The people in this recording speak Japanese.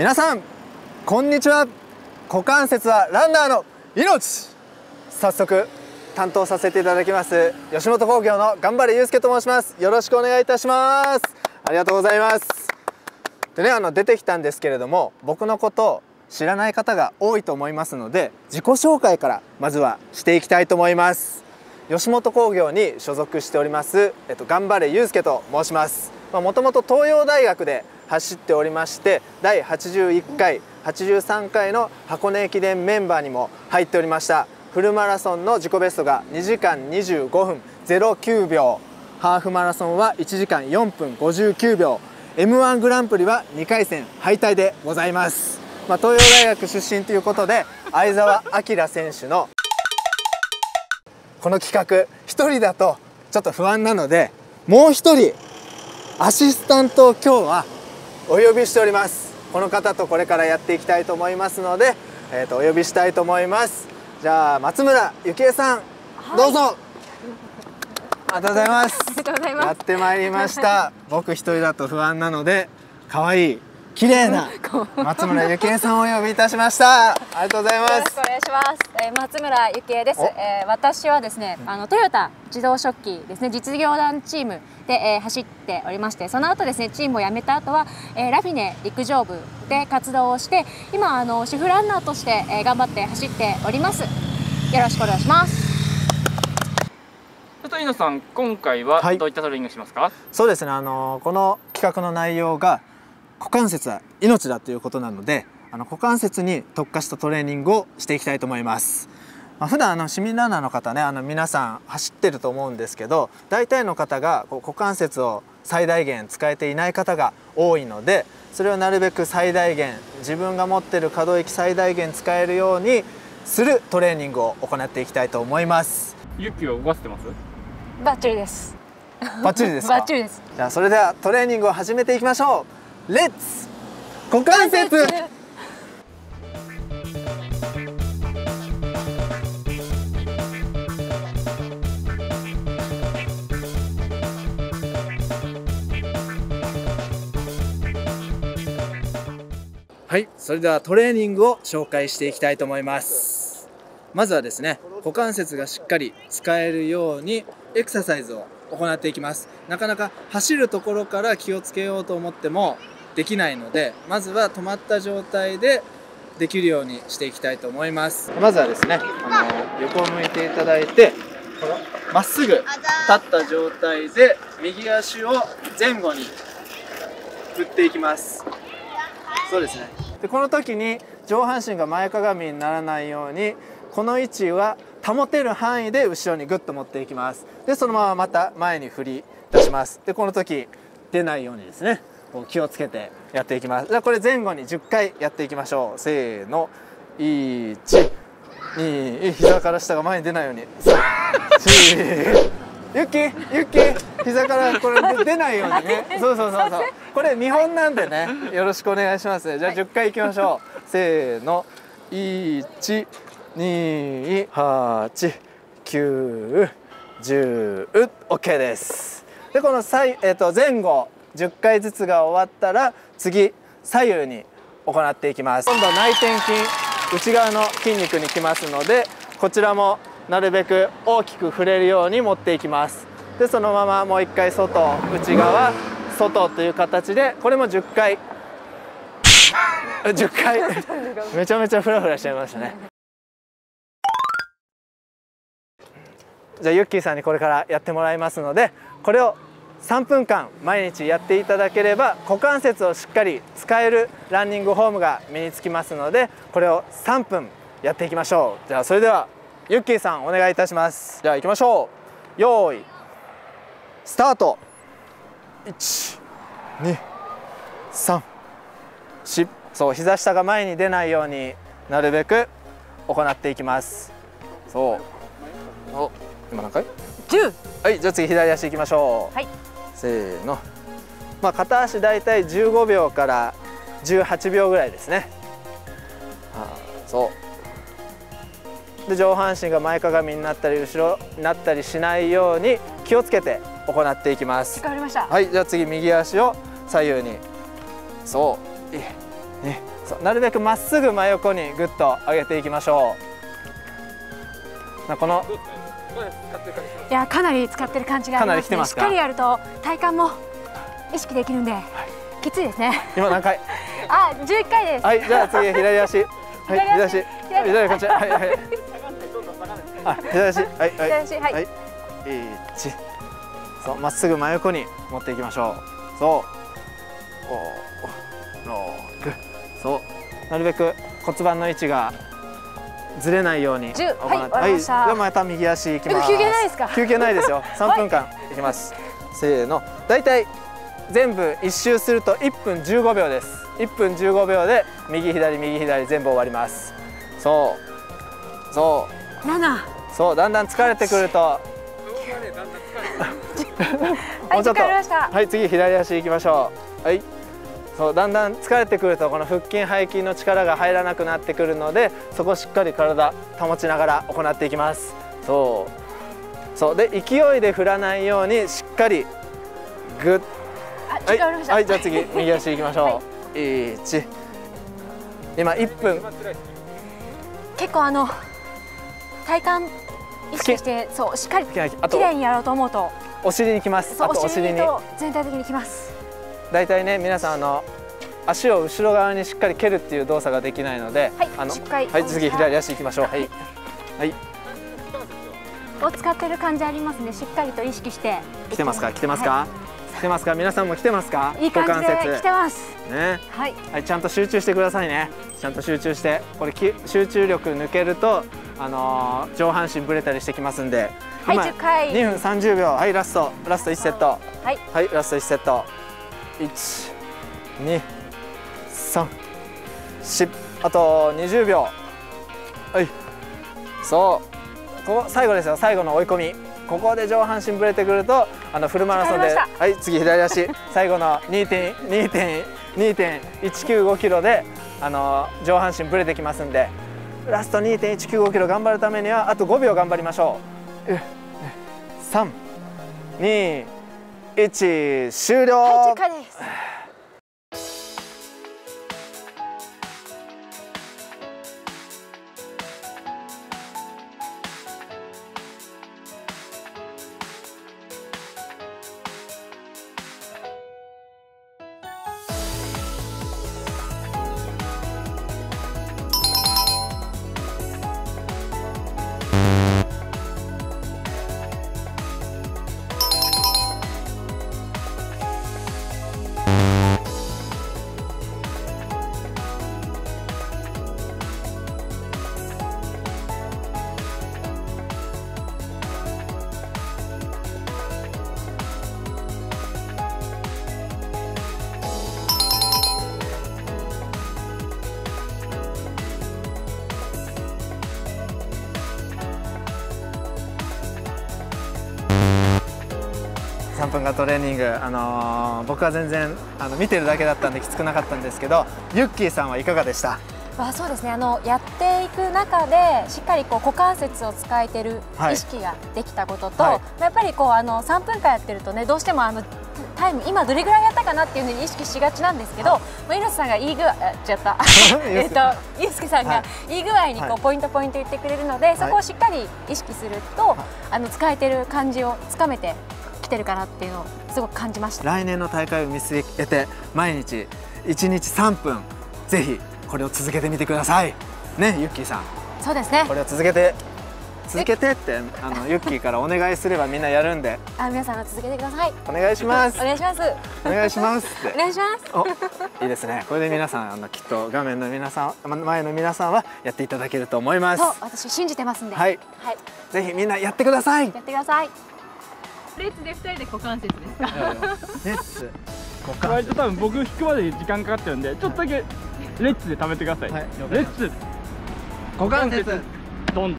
皆さんこんにちは。股関節はランナーの命。早速担当させていただきます吉本興業の頑張れ祐介と申します。よろしくお願いいたします。ありがとうございます。でねあの出てきたんですけれども僕のこと知らない方が多いと思いますので自己紹介からまずはしていきたいと思います。吉本興業に所属しておりますえっと頑張れ祐介と申します。もともと東洋大学で走っておりまして第81回83回の箱根駅伝メンバーにも入っておりましたフルマラソンの自己ベストが2時間25分09秒。ハーフマラソンは1時間4分59秒。m 1グランプリは2回戦敗退でございます、まあ、東洋大学出身ということで相澤晃選手のこの企画1人だとちょっと不安なのでもう1人アシスタントを今日はお呼びしております。この方とこれからやっていきたいと思いますので、えー、とお呼びしたいと思います。じゃあ松村ゆきえさん、はい、どうぞ。ありがとうございます。やってまいりました。僕一人だと不安なので可愛い綺麗な。松村ゆきえさんをお呼びいたしました。ありがとうございます。よろしくお願いします、えー、松村ゆきえです、えー、私はですねあのトヨタ自動食器ですね実業団チームで、えー、走っておりましてその後ですねチームを辞めた後は、えー、ラフィネ陸上部で活動をして今あの主婦ランナーとして、えー、頑張って走っております。よろしくお願いします。と猪さん今回はどういったトレーニングしますか、はい、そうですねあのこの企画の内容が股関節は命だということなのであの股関節に特化したトレーニングをしていきたいと思います。まあ、普段あの市民ランナーの方ねあの皆さん走ってると思うんですけど大体の方がこう股関節を最大限使えていない方が多いのでそれをなるべく最大限自分が持ってる可動域最大限使えるようにするトレーニングを行っていきたいと思います。ユキを動かせてます？バッチリです。バッチリです バッチリです。じゃあそれではトレーニングを始めていきましょうレッツ股関節。はいそれではトレーニングを紹介していきたいと思います。まずはですね股関節がしっかり使えるようにエクササイズを行っていきます。なかなか走るところから気をつけようと思ってもできないのでまずは止まった状態でできるようにしていきたいと思います。まずはですねあの横を向いていただいてまっすぐ立った状態で右足を前後に振っていきます。そうですね。でこの時に上半身が前かがみにならないようにこの位置は保てる範囲で後ろにグッと持っていきます。でそのまままた前に振り出します。でこの時出ないようにですねこう気をつけてやっていきます。じゃあこれ前後に10回やっていきましょう。せーの。1 2膝から下が前に出ないように。3ユッキーユッキー。膝からこれ出ないようにね。そうそうそうそう。これ見本なんでね。よろしくお願いします。じゃあ10回いきましょう。せーの。1 2 8 9 10 OK です。でこの左、えー、と前後10回ずつが終わったら次左右に行っていきます。今度は内転筋内側の筋肉にきますのでこちらもなるべく大きく触れるように持っていきます。でそのままもう一回外内側外という形でこれも10回。10回。めちゃめちゃフラフラしちゃいましたね。じゃあユッキーさんにこれからやってもらいますのでこれを3分間毎日やっていただければ股関節をしっかり使えるランニングフォームが身につきますのでこれを3分やっていきましょう。じゃあそれではユッキーさんお願いいたします。じゃあ行きましょう用意スタート。123しそう膝下が前に出ないようになるべく行っていきます。そう。お今何回？10はいじゃあ次左足いきましょう。はいせーの。まあ片足だいたい15秒から18秒ぐらいですね。あそう。で上半身が前かがみになったり後ろになったりしないように気をつけて行っていきます。わかりました。はいじゃあ次右足を左右に。そう。ね、そう。なるべくまっすぐ真横にぐっと上げていきましょう。このいやかなり使ってる感じがありますね。しっかりやると体幹も意識できるんで、はい、きついですね。今何回？あ、11回です。はい、じゃあ次 左足。はい、左足。左こっち。はいはい。あ、左足。はい。は い左足はい、はい、1そうまっすぐ真横に持っていきましょう。そう。6そう。なるべく骨盤の位置がずれないように行って。はい、はい、また右足いきます。休憩ないですか？休憩ないですよ。3分間いきます、はい、せーの。だいたい全部一周すると1分15秒です。1分15秒で右左右左全部終わります。そう。そう。7そう。だんだん疲れてくると。もうちょっと。はい次左足いきましょう。はいそうだんだん疲れてくるとこの腹筋背筋の力が入らなくなってくるのでそこをしっかり体保ちながら行っていきます。そう。そう。で勢いで振らないようにしっかりグッはい、はい、じゃあ次 右足いきましょう、はい、1今1分結構あの体幹意識してそうしっかりきれいにやろうと思うと。お尻にきます。あとお尻に。全体的にきます大体ね皆さんあの足を後ろ側にしっかり蹴るっていう動作ができないので、はい、あのはい次左足いきましょう。はい。はい。を使ってる感じありますね。しっかりと意識して。来てますか？来てますか、はい、来てますか？皆さんも来てますか？いい感じで来てます。ね。はい、はい、ちゃんと集中してくださいね。ちゃんと集中して。これ集中力抜けるとあのー、上半身ぶれたりしてきますんで。はい10回。2分30秒。はいラスト。ラスト1セット。はい、はい、ラスト1セット1 2 3 4あと20秒。はい。そうここ最後ですよ最後の追い込み。ここで上半身ぶれてくるとあのフルマラソンではい次左足。最後の2.195キロであの上半身ぶれてきますんでラスト2.195キロ頑張るためにはあと5秒頑張りましょう。3 2一終了、はい、です。3分間トレーニング、あのー、僕は全然あの見てるだけだったんできつくなかったんですけどユッキーさんはいかがでした？あそうですね。あのやっていく中でしっかりこう股関節を使えてる意識ができたことと、はい。はい、やっぱりこうあの3分間やってるとねどうしてもあのタイム今どれぐらいやったかなっていうふうに意識しがちなんですけど、はい、猪瀬さんがいい具合ちゃった えっとユースケさんがい。い具合にこうポイントポイント言ってくれるので、そこをしっかり意識すると、あの使えてる感じをつかめててるかなっていうのをすごく感じました。来年の大会を見据えて毎日1日3分ぜひこれを続けてみてください。ねゆっきーさん。そうですね。これを続けて続けてってあのユッキーからお願いすればみんなやるんで。あ皆さん続けてください。お願いします。お願いします。お願いしますお願いします。いいですね。これで皆さんあのきっと画面の皆さん前の皆さんはやっていただけると思います。私信じてますんで。はい、はい、ぜひみんなやってください。やってくださいレッツで二人で股関節ですか？レッツ。股関節。多分僕引くまでに時間かかってるんでちょっとだけレッツで貯めてください、はい、レッツ。股関節